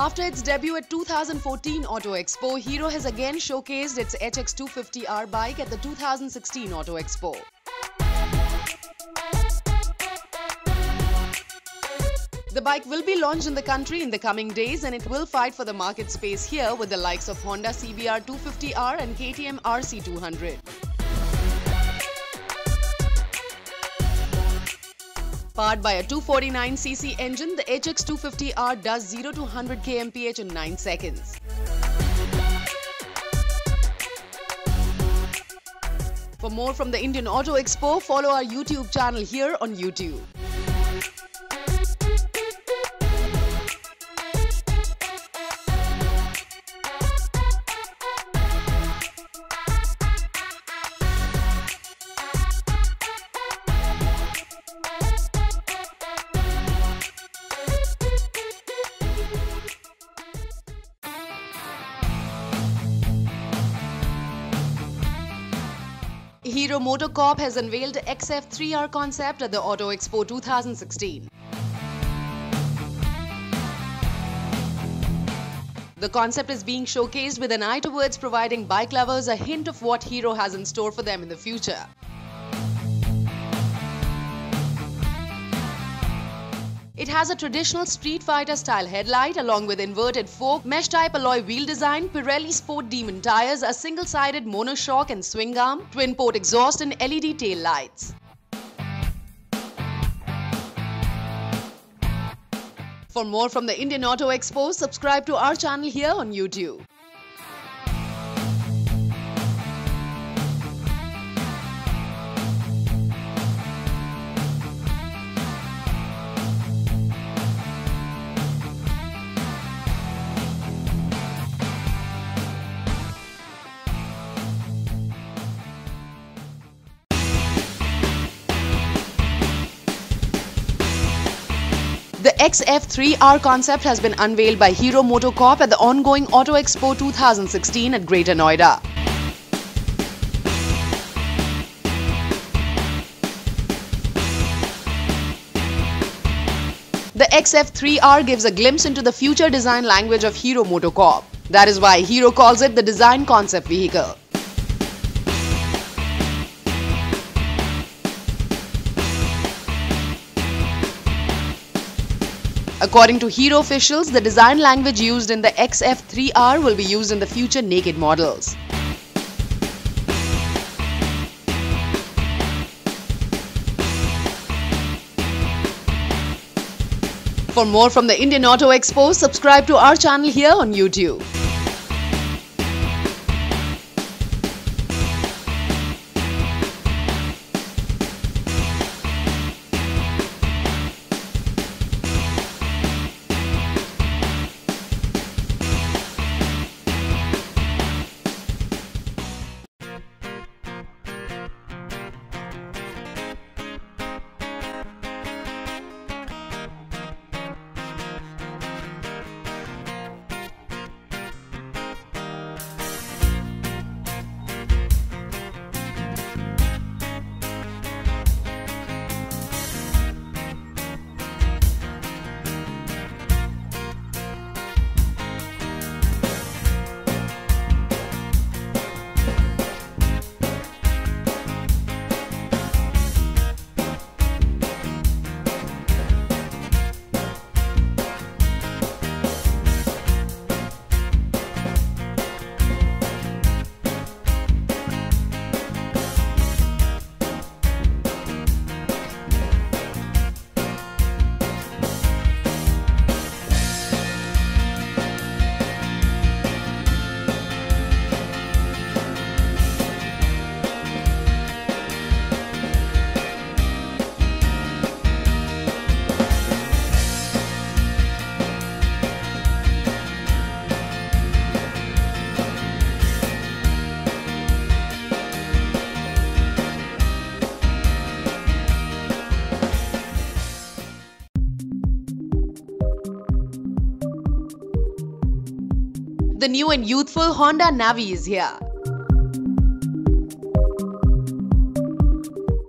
After its debut at 2014 Auto Expo, Hero has again showcased its HX250R bike at the 2016 Auto Expo. The bike will be launched in the country in the coming days and it will fight for the market space here with the likes of Honda CBR 250R and KTM RC200. Powered by a 249cc engine, the HX250R does 0 to 100 kmph in 9 seconds. For more from the Indian Auto Expo, follow our YouTube channel here on YouTube. Hero MotoCorp has unveiled XF3R concept at the Auto Expo 2016. The concept is being showcased with an eye towards providing bike lovers a hint of what Hero has in store for them in the future. It has a traditional Street Fighter style headlight along with inverted fork, mesh type alloy wheel design, Pirelli Sport Demon tires, a single sided monoshock and swing arm, twin port exhaust, and LED tail lights. For more from the Indian Auto Expo, subscribe to our channel here on YouTube. XF3R concept has been unveiled by Hero MotoCorp at the ongoing Auto Expo 2016 at Greater Noida. The XF3R gives a glimpse into the future design language of Hero MotoCorp. That is why Hero calls it the design concept vehicle. According to Hero officials, the design language used in the XF3R will be used in the future naked models. For more from the Indian Auto Expo, subscribe to our channel here on YouTube. The new and youthful Honda Navi is here.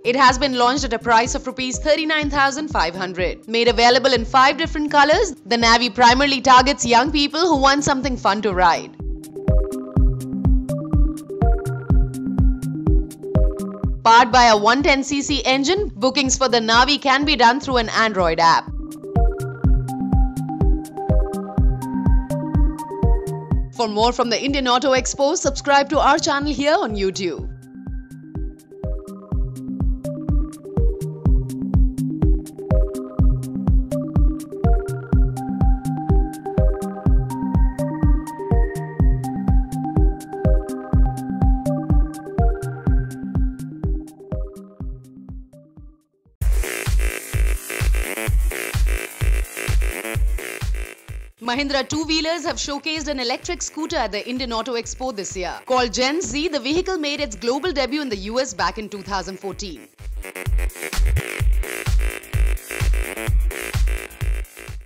It has been launched at a price of rupees 39,500. Made available in five different colors, the Navi primarily targets young people who want something fun to ride. Powered by a 110cc engine, bookings for the Navi can be done through an Android app. For more from the Indian Auto Expo, subscribe to our channel here on YouTube. Mahindra two-wheelers have showcased an electric scooter at the Indian Auto Expo this year. Called GenZe, the vehicle made its global debut in the US back in 2014.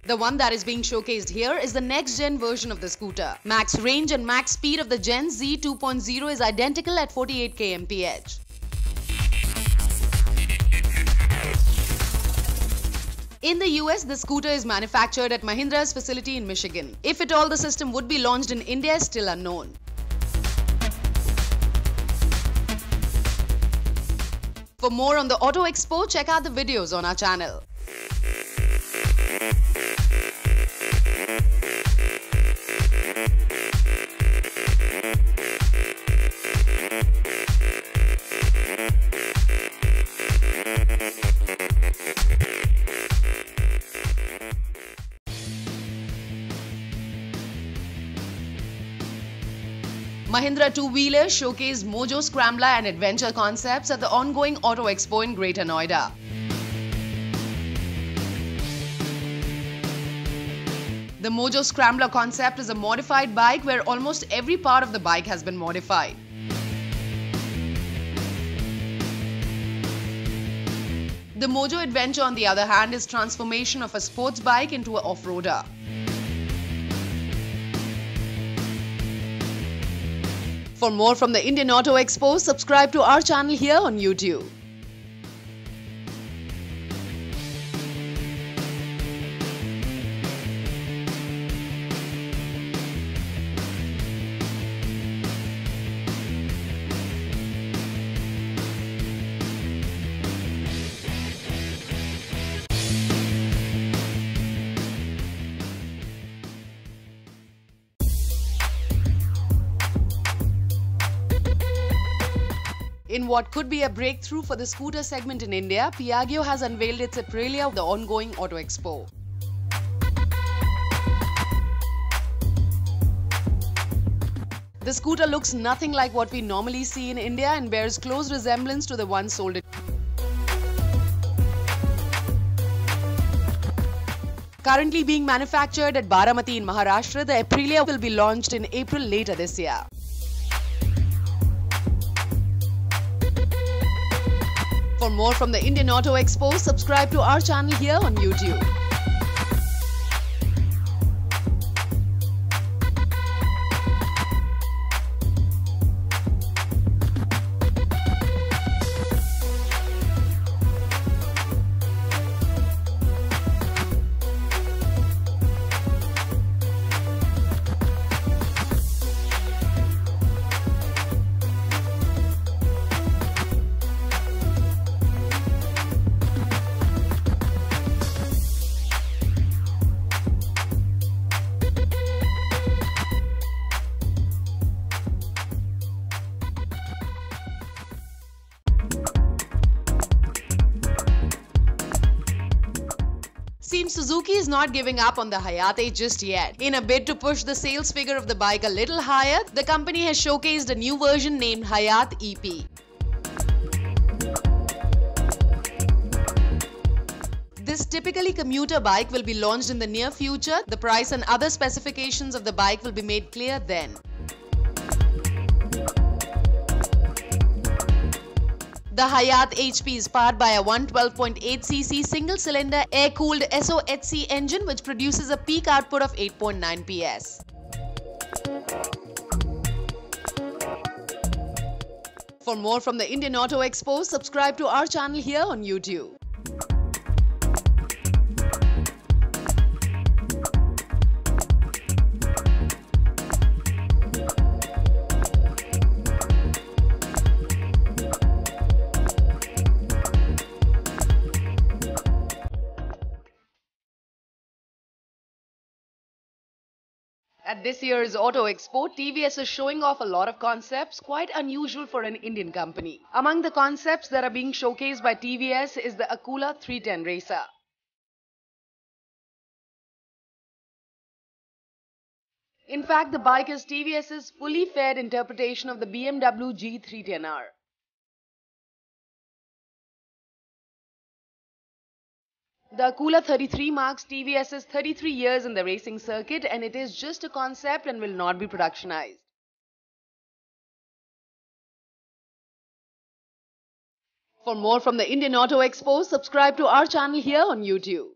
The one that is being showcased here is the next gen version of the scooter. Max range and max speed of the GenZe 2.0 is identical at 48 kmph. In the US, the scooter is manufactured at Mahindra's facility in Michigan. If at all the system would be launched in India is still unknown. For more on the Auto Expo, check out the videos on our channel. Mahindra two-wheelers showcased Mojo Scrambler and adventure concepts at the ongoing Auto Expo in Greater Noida. The Mojo Scrambler concept is a modified bike where almost every part of the bike has been modified. The Mojo Adventure on the other hand is transformation of a sports bike into an off-roader. For more from the Indian Auto Expo, subscribe to our channel here on YouTube. In what could be a breakthrough for the scooter segment in India, Piaggio has unveiled its Aprilia the ongoing Auto Expo. The scooter looks nothing like what we normally see in India and bears close resemblance to the one sold in Currently being manufactured at Baramati in Maharashtra, the Aprilia will be launched in April later this year. For more from the Indian Auto Expo, subscribe to our channel here on YouTube. Seems Suzuki is not giving up on the Hayate just yet. In a bid to push the sales figure of the bike a little higher, the company has showcased a new version named Hayate EP. This typically commuter bike will be launched in the near future. The price and other specifications of the bike will be made clear then. The Hayate HP is powered by a 112.8cc single-cylinder air-cooled SOHC engine which produces a peak output of 8.9 PS. For more from the Indian Auto Expo, subscribe to our channel here on YouTube. At this year's Auto Expo, TVS is showing off a lot of concepts, quite unusual for an Indian company. Among the concepts that are being showcased by TVS is the Akula 310 Racer. In fact, the bike is TVS's fully fed interpretation of the BMW G310R. The Akula 33 marks TVS's 33 years in the racing circuit and it is just a concept and will not be productionized. For more from the Indian Auto Expo, subscribe to our channel here on YouTube.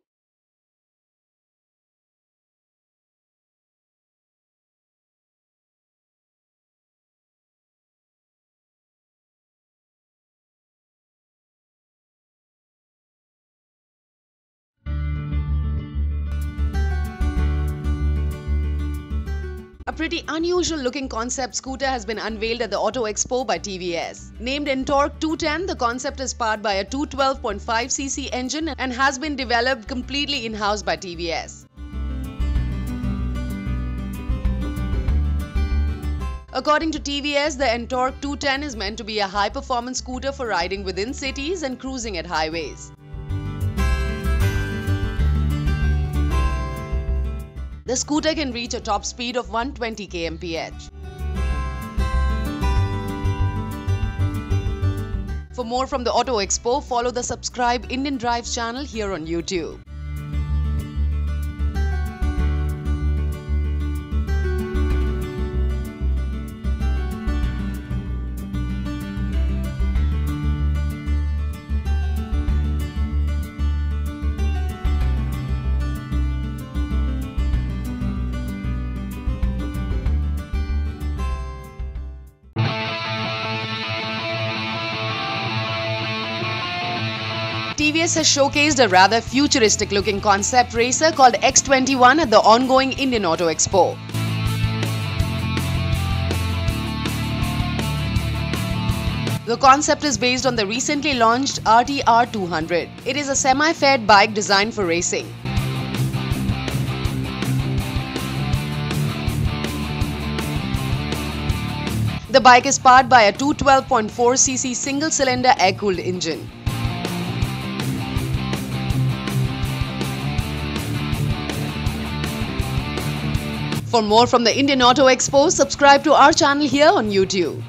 A pretty unusual looking concept scooter has been unveiled at the Auto Expo by TVS. Named Ntorq 210, the concept is powered by a 212.5cc engine and has been developed completely in-house by TVS. According to TVS, the Ntorq 210 is meant to be a high-performance scooter for riding within cities and cruising at highways. The scooter can reach a top speed of 120 kmph. For more from the Auto Expo, follow the Subscribe Indian Drives channel here on YouTube. TVS has showcased a rather futuristic looking concept racer called X21 at the ongoing Indian Auto Expo. The concept is based on the recently launched RTR 200. It is a semi-fed bike designed for racing. The bike is powered by a 212.4cc single-cylinder air-cooled engine. For more from the Indian Auto Expo, subscribe to our channel here on YouTube.